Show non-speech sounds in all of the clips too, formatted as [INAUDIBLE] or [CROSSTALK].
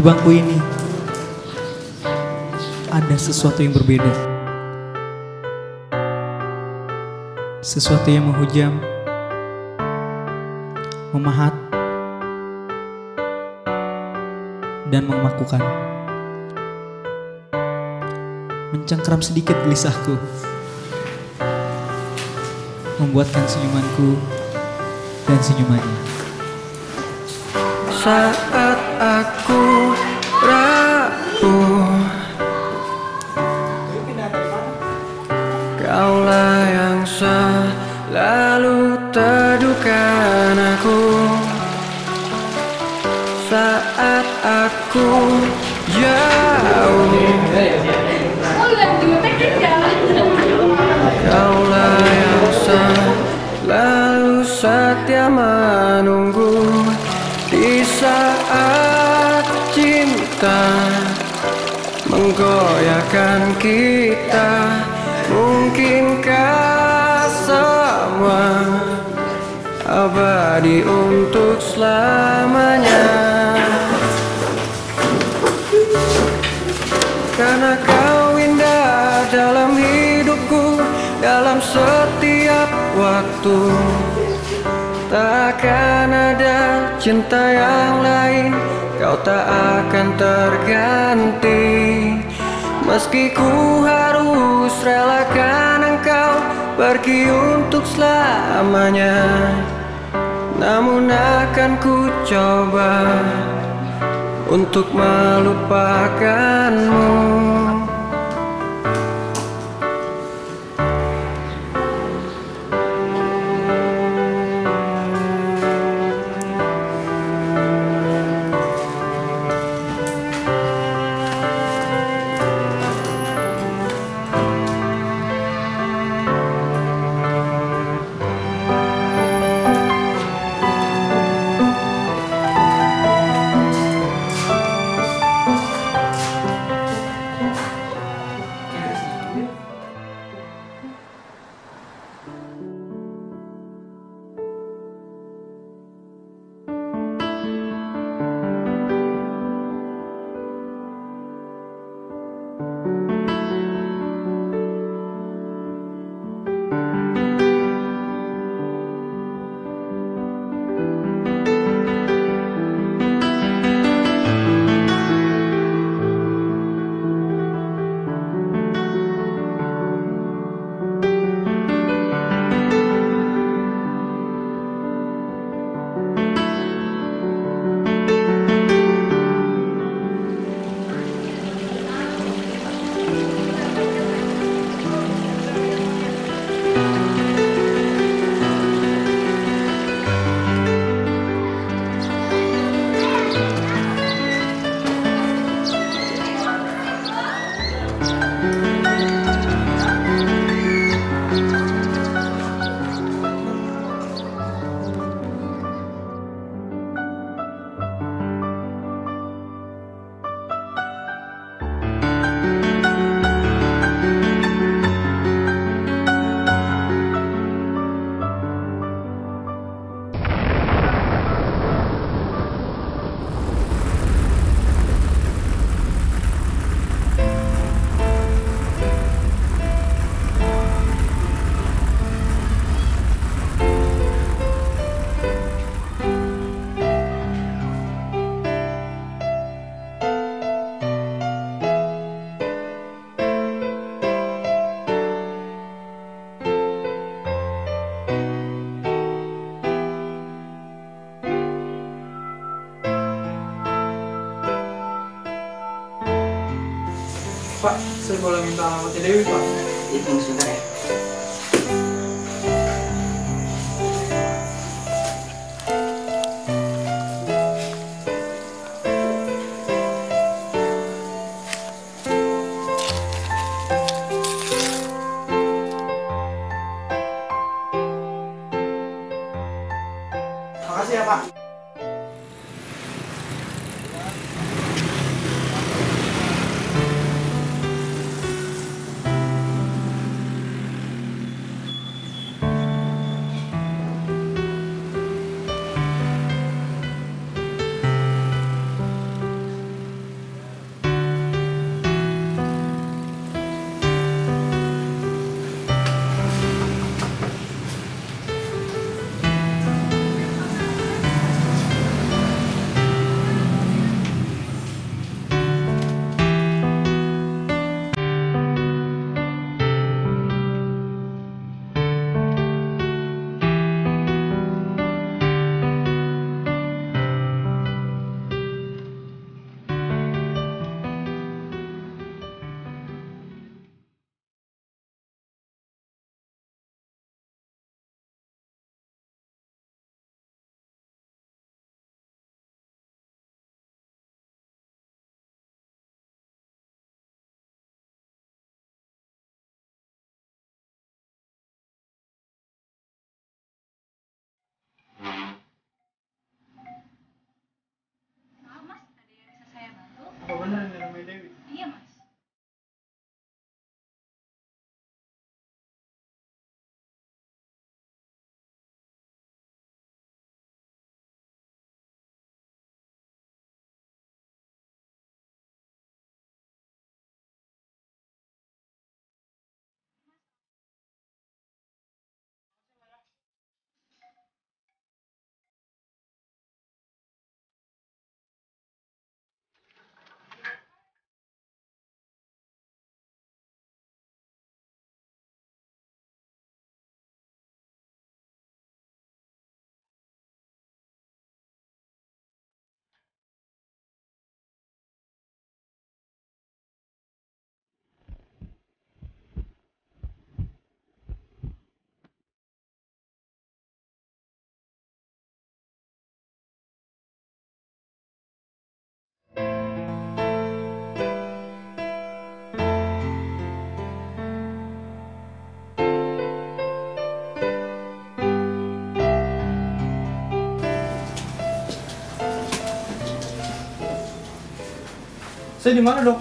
Di bangku ini ada sesuatu yang berbeda. Sesuatu yang menghujam, memahat, dan memakukan. Mencengkram sedikit gelisahku. Membuatkan senyumanku dan senyumannya. Saat aku aku jauh. Kaulah yang selalu setia menunggu Di saat cinta Menggoyahkan kita. Mungkinkah semua Abadi untuk selamanya Karena kau indah dalam hidupku Dalam setiap waktu? Takkan ada cinta yang lain Kau tak akan terganti. Meski ku harus relakan engkau Pergi untuk selamanya. Namun akan ku coba Untuk melupakanmu There we go. 兄弟，慢点走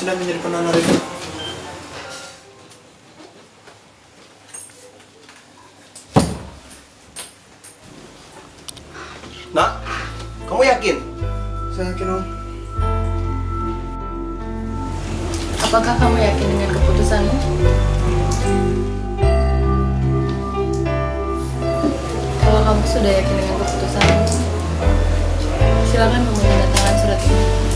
sudah menjadi pendonor itu? Nak, kamu yakin? Saya yakin, Om. Apakah kamu yakin dengan keputusanmu? Kalau kamu sudah yakin dengan keputusanmu, silakan kamu tanda tangan surat ini.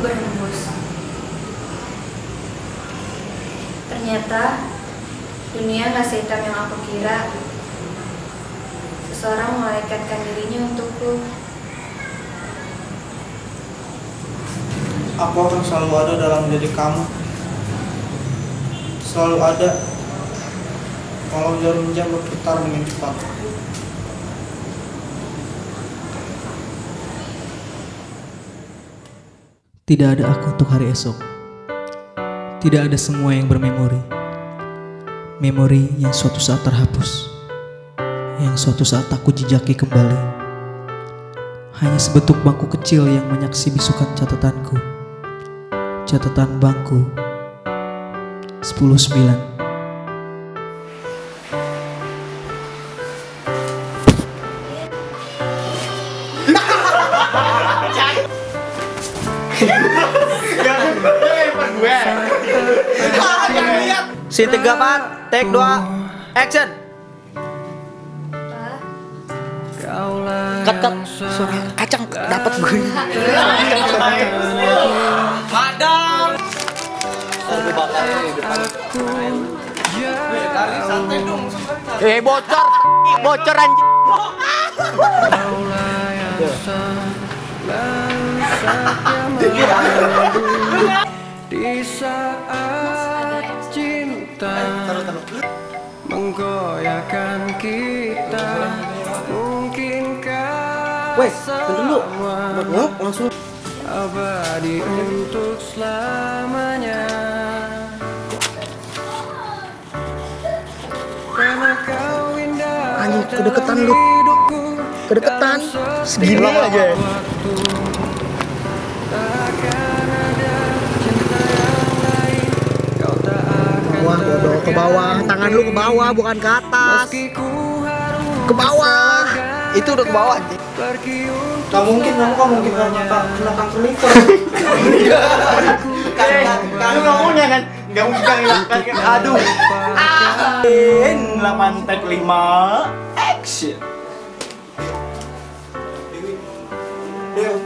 Nafasku. Ternyata dunia nggak sehitam yang aku kira. Seseorang melaikatkan dirinya untukku. Aku akan selalu ada dalam diri kamu. Selalu ada. Walau jarum jam berputar dengan cepat. Tidak ada aku untuk hari esok. Tidak ada semua yang bermemori. Memori yang suatu saat terhapus. Yang suatu saat aku jejaki kembali. Hanya sebentuk bangku kecil yang menyaksi bisukan catatanku. Catatan bangku 10-9 Scene 34, take 2, action. Cut cut. Suara kacang dapat gue. [LAUGHS] Eh bocor, bocor anjing. Di saat cinta menggoyahkan kita Mungkinkah Weh, dulu. langsung. abadi untuk selamanya Karena kau indah Anjing, dalam kedeketan lu. Kedeketan. dalam Segini aja. Akan Wah, bodoh ke bawah. Tangan lu ke bawah, bukan ke atas. Ke bawah. Itu udah ke bawah anjing. Gak mungkin kamu kan mungkin karena kena kena kanker liver. Kan lu ngomongnya kan nggak mungkin kan aduh. selamanya. In 8 take 5 Action Dewi Del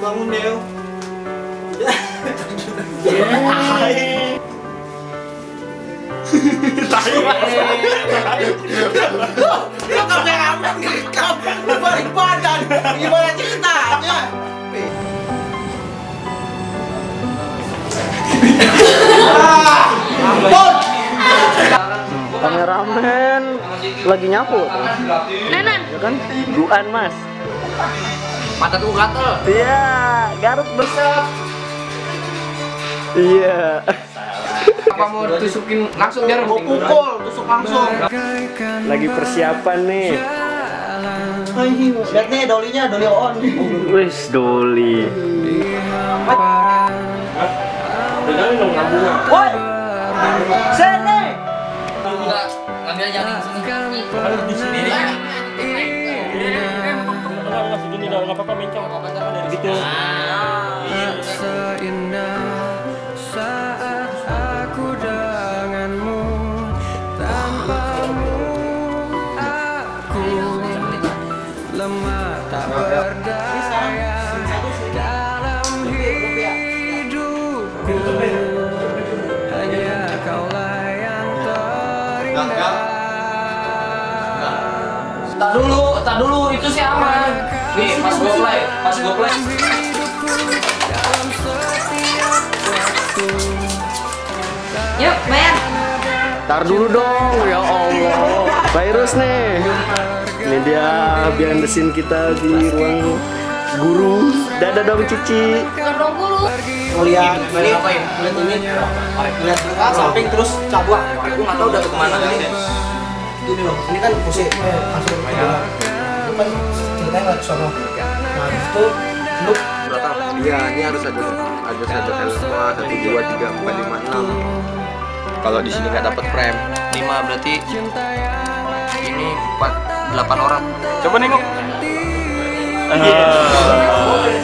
Bangun Del Lu kameramen ngerekam balik badan Gimana ceritanya? Kameramen lagi nyapu. Nenan. Ya kan? Duan, Mas. Mata tuh gatel. Iya, Garut besar. Iya. Apa mau tusukin langsung biar Mau pukul, tusuk langsung Lagi persiapan nih. Lihat nih dolinya, doli on Wis doli. Woi Sini enggak ngambil aja di sini. Seindah terindah Tak dulu, tak dulu itu sih aman. Nih, pas gue play, pas gue play. dalam setiap waktu Yuk, bayar. Tar dulu dong, ya Allah. Virus nih. Ini dia behind the scene kita di ruang guru. Dadah dong Cici. Gondong guru. Ngeliat ini ngapain? Ngeliat ini Ngeliat ke samping terus cabut Aku nggak tahu udah ke mana aja. Ini loh, ini kan musik langsung ke dalam. Itu kan ceritanya nggak ke sono Nah itu lu berapa? Iya, ini harus ada ada satu semua satu dua tiga empat lima enam. Kalau di sini nggak dapat frame. Lima berarti ini empat delapan orang. Coba nengok.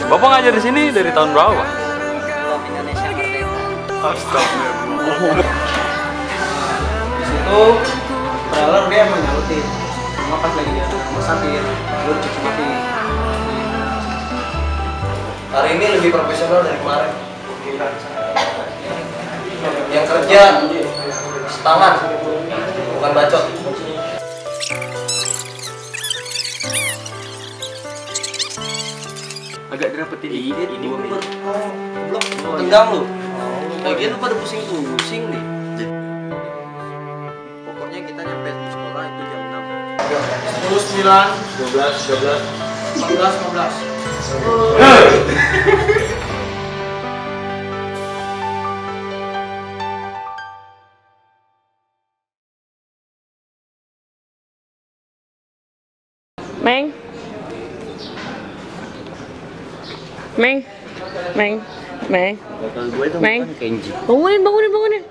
Bapak ngajar di sini dari tahun berapa? Di situ trailer dia emang nyalutin cuma pas lagi dia masakin lu cek mati Hari ini lebih profesional dari kemarin. Yang kerja setangan, bukan bacot. Agak dirapetin dikit. Ini ber blok tenggang lu. Lagian lu pada pusing-pusing nih. Pokoknya kita nyampe di sekolah itu jam 6 10, 9, 12, 12 14, 15 Meng. Meng. Meng. Meng. gue Meng. Kenji Bangunin, bangunin, bangunin.